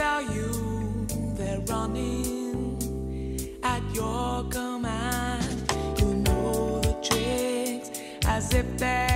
tell you they're running at your command. You know the tricks as if they're.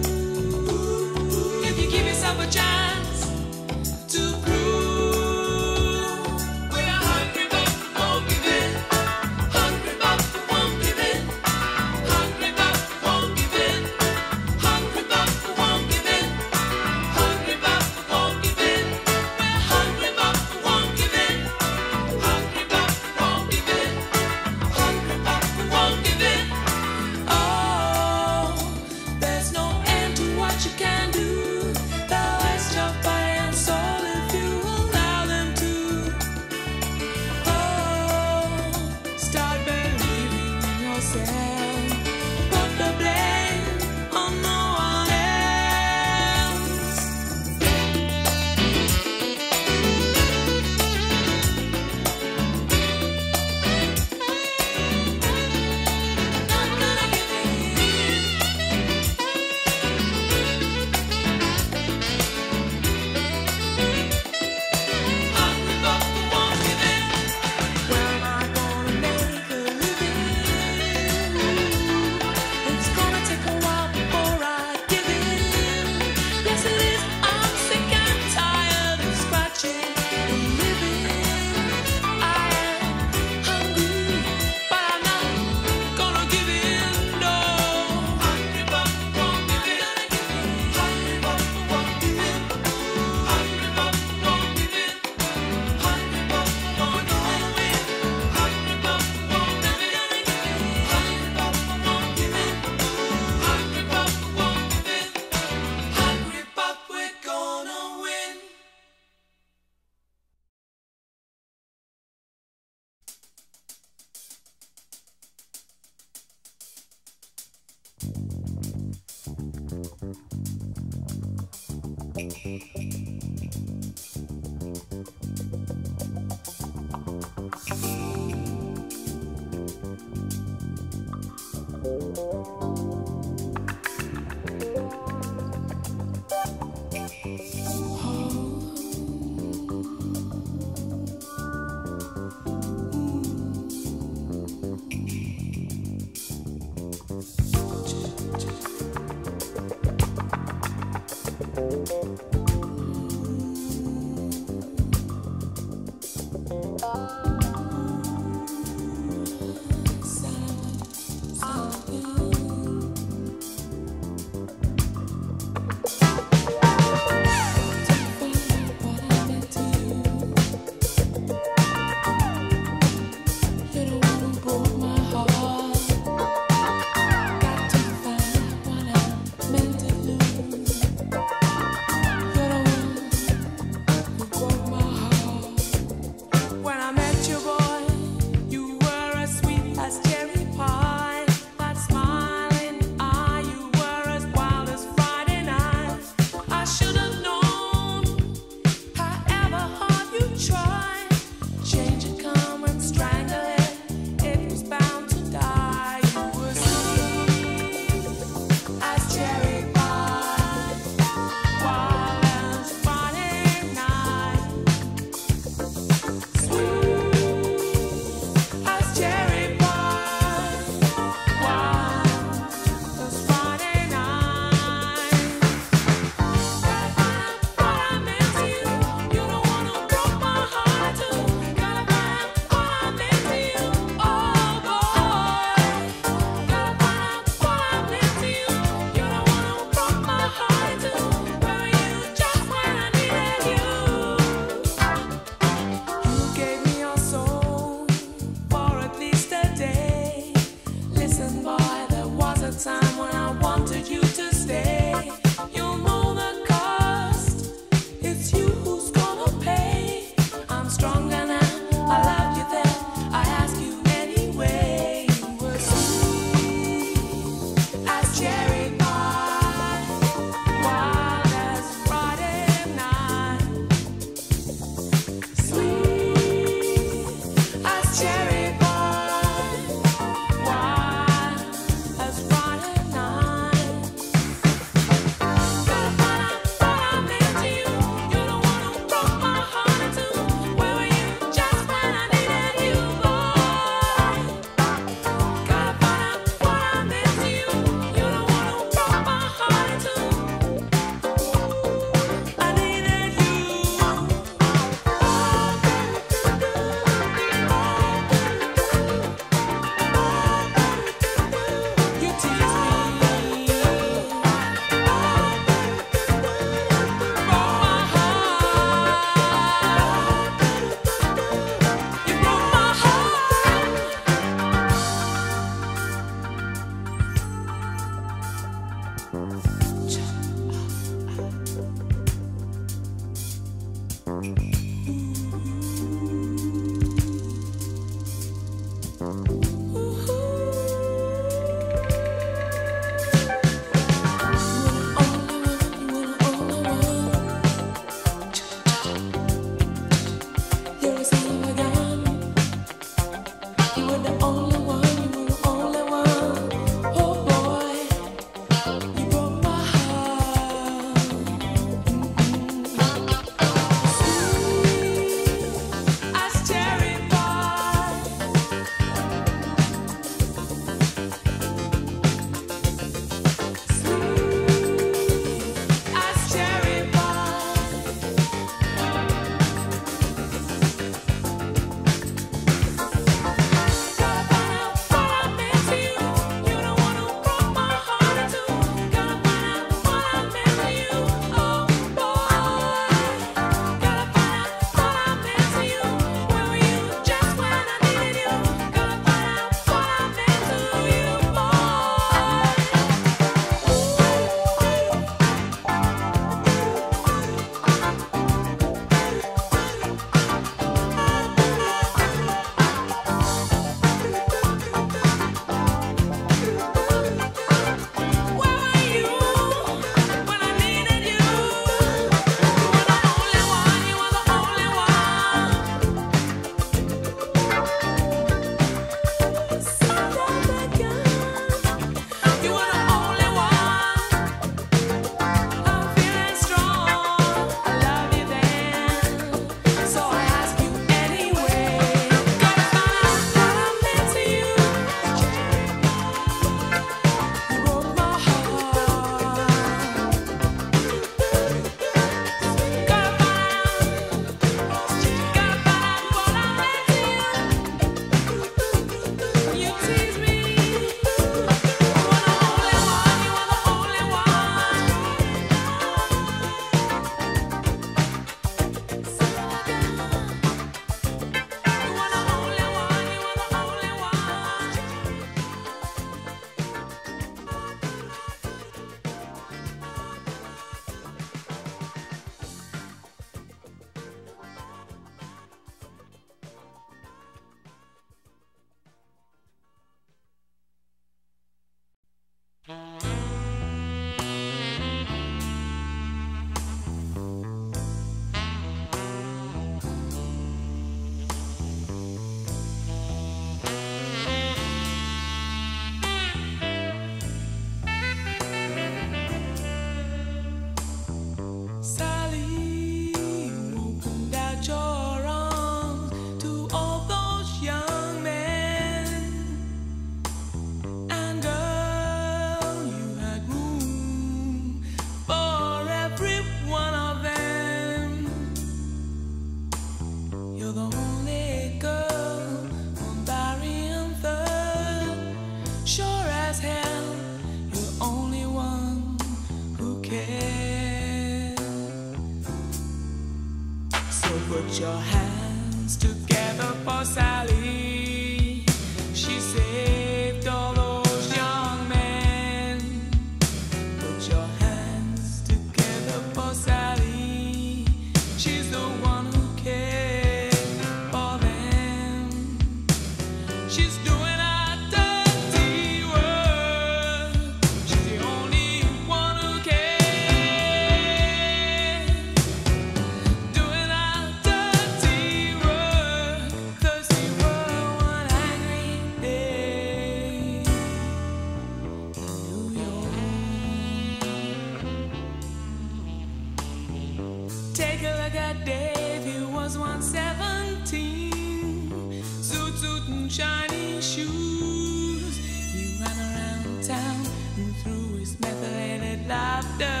shiny shoes. He ran around town and threw his methylated laughter.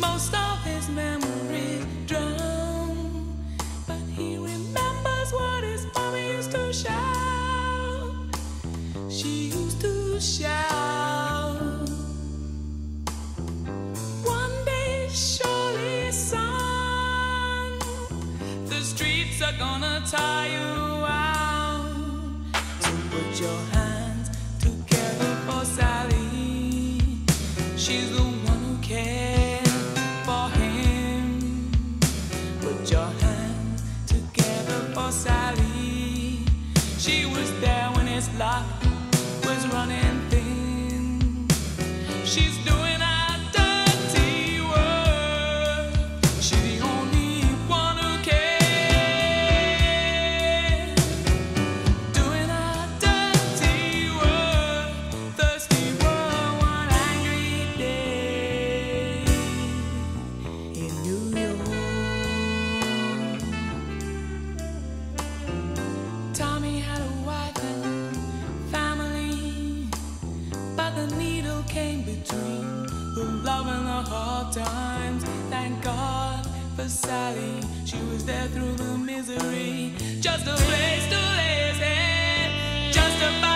Most of his memories drown, but he remembers what his mama used to shout. She used to shout. One day, surely, son, the streets are gonna tie you. hard times. Thank God for Sally, she was there through the misery. Just a place to lay his head, just a.